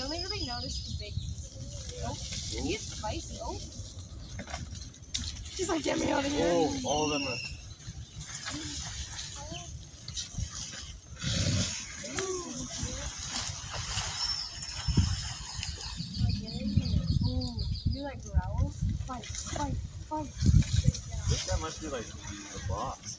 You only the big. Ooh. Spicy. Oh. She's like, get me out of here. Oh, all of them are. Fight, fight, fight. That must be like a boss.